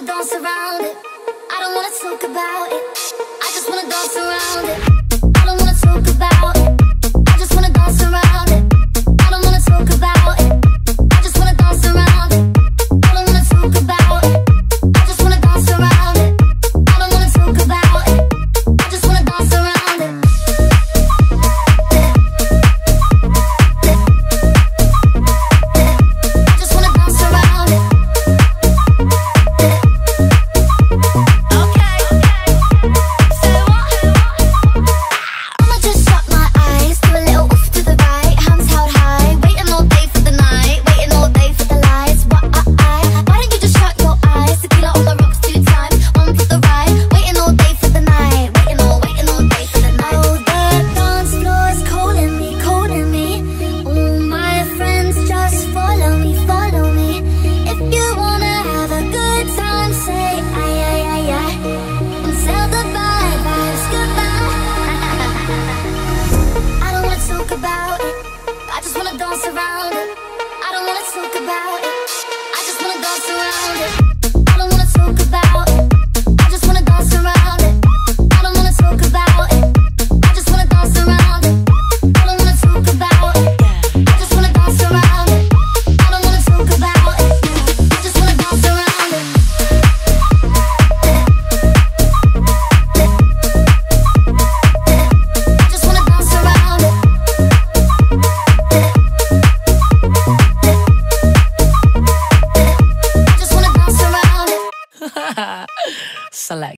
wanna dance around it. I don't wanna talk about it. I just wanna dance around it. select.